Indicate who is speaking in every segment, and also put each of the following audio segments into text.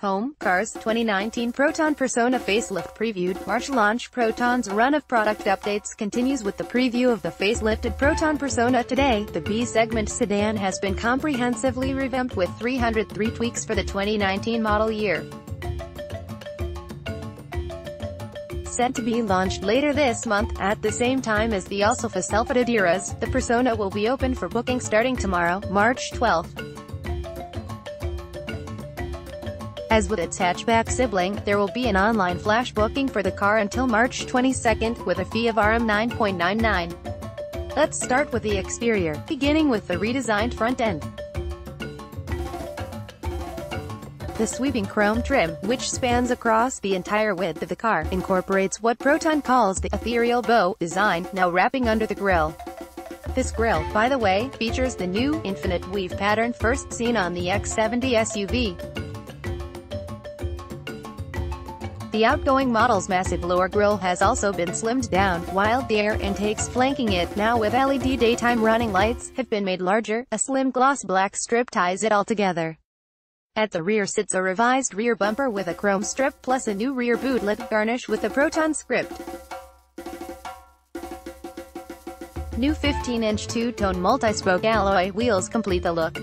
Speaker 1: Home, Cars, 2019 Proton Persona Facelift Previewed, March launch Proton's run of product updates continues with the preview of the facelifted Proton Persona today. The B-segment sedan has been comprehensively revamped with 303 tweaks for the 2019 model year. Set to be launched later this month, at the same time as the also facelifted Iriz, the Persona will be open for booking starting tomorrow, March 12. As with its hatchback sibling, there will be an online flash booking for the car until March 22, with a fee of Rm 9.99. Let's start with the exterior, beginning with the redesigned front end. The sweeping chrome trim, which spans across the entire width of the car, incorporates what Proton calls the ethereal bow design, now wrapping under the grille. This grille, by the way, features the new, infinite weave pattern first seen on the X70 SUV. The outgoing model's massive lower grille has also been slimmed down, while the air intakes flanking it, now with LED daytime running lights, have been made larger. A slim gloss black strip ties it all together. At the rear sits a revised rear bumper with a chrome strip plus a new rear boot lid garnish with a Proton script. New 15-inch two-tone multi-spoke alloy wheels complete the look.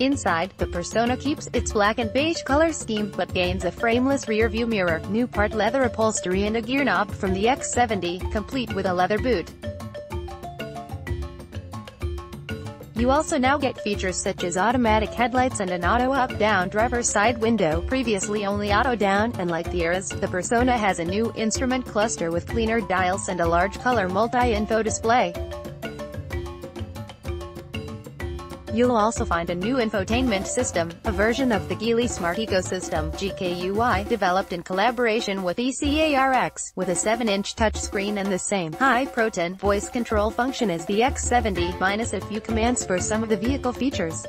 Speaker 1: Inside, the Persona keeps its black and beige color scheme, but gains a frameless rear-view mirror, new part leather upholstery and a gear knob from the X70, complete with a leather boot. You also now get features such as automatic headlights and an auto up-down driver's side window, previously only auto-down, and like the Iriz, the Persona has a new instrument cluster with cleaner dials and a large color multi-info display. You'll also find a new infotainment system, a version of the Geely Smart Ecosystem GKUI, developed in collaboration with ECARX, with a 7-inch touchscreen and the same Hi Proton voice control function as the X70, minus a few commands for some of the vehicle features.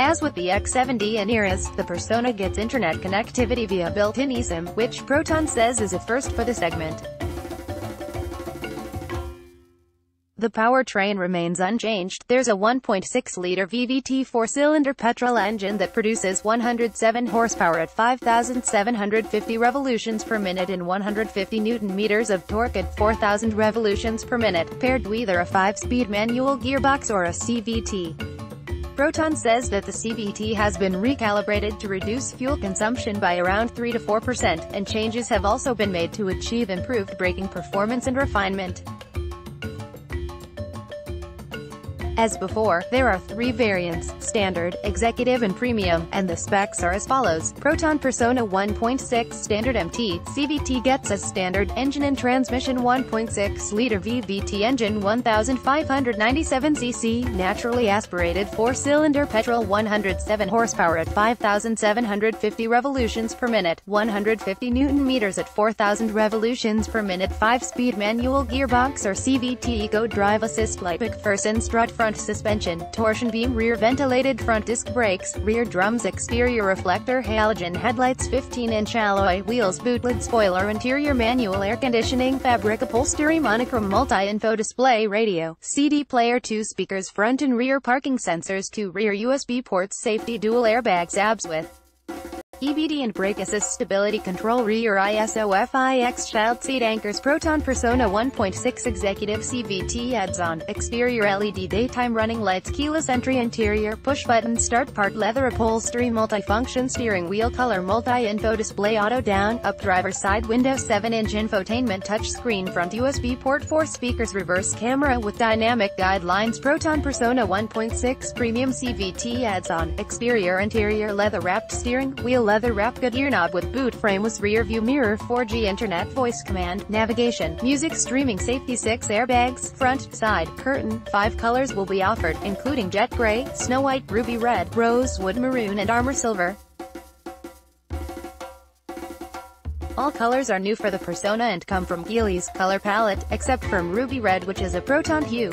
Speaker 1: As with the X70 and Iriz, the Persona gets internet connectivity via built-in eSIM, which Proton says is a first for the segment. The powertrain remains unchanged. There's a 1.6-liter VVT four-cylinder petrol engine that produces 107 horsepower at 5,750 revolutions per minute and 150 newton-meters of torque at 4,000 revolutions per minute, paired with either a 5-speed manual gearbox or a CVT. Proton says that the CVT has been recalibrated to reduce fuel consumption by around 3 to 4%, and changes have also been made to achieve improved braking performance and refinement. As before, there are three variants, Standard, Executive and Premium, and the specs are as follows. Proton Persona 1.6 Standard MT, CVT gets a standard, engine and transmission 1.6-liter VVT engine 1597cc, naturally aspirated 4-cylinder petrol 107 horsepower at 5750 revolutions per minute, 150 newton-meters at 4000 revolutions per minute 5-speed manual gearbox or CVT Eco Drive Assist Light McPherson strut front front suspension, torsion beam rear ventilated front disc brakes, rear drums exterior reflector halogen headlights 15-inch alloy wheels boot lid spoiler interior manual air conditioning fabric upholstery monochrome multi-info display radio, CD player 2 speakers front and rear parking sensors 2 rear USB ports safety dual airbags ABS with EBD and brake assist stability control rear ISO FIX child seat anchors. Proton Persona 1.6 executive CVT adds on, exterior LED daytime running lights keyless entry interior push button start part leather upholstery multifunction steering wheel color multi-info display auto down, up driver side window 7-inch infotainment touchscreen front USB port 4 speakers reverse camera with dynamic guidelines. Proton Persona 1.6 premium CVT adds on, exterior interior leather wrapped steering wheel leather-wrapped gear knob with boot frame with rear-view mirror 4G internet voice command, navigation, music streaming safety 6 airbags, front, side, curtain, 5 colors will be offered, including jet gray, snow white, ruby red, rose wood maroon and armor silver. All colors are new for the Persona and come from Geely's color palette, except from ruby red which is a proton hue.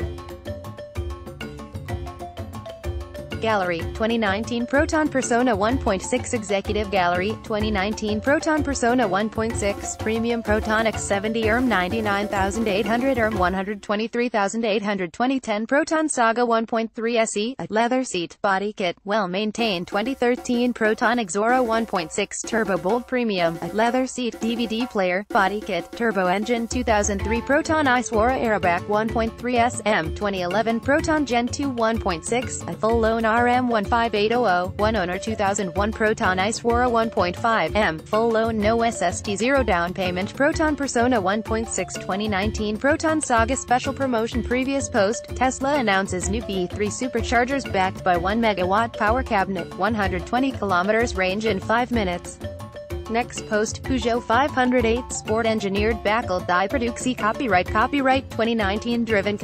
Speaker 1: Gallery, 2019 Proton Persona 1.6 Executive Gallery, 2019 Proton Persona 1.6 Premium Proton X70 ERM 99800 ERM 123800 2010 Proton Saga 1.3 SE, a leather seat, body kit, well-maintained 2013 Proton Exora 1.6 Turbo Bold Premium, a leather seat, DVD player, body kit, turbo engine 2003 Proton Iswara Aeroback 1.3 SM 2011 Proton Gen 2 1.6, a full-loan RM15800, 1 owner 2001 Proton Iswara 1.5 M, full loan no SST, 0 down payment Proton Persona 1.6 2019 Proton Saga special promotion previous post, Tesla announces new V3 superchargers backed by 1 megawatt power cabinet, 120 kilometers range in 5 minutes. Next post, Peugeot 508 Sport engineered backled Die Produxi copyright copyright 2019 driven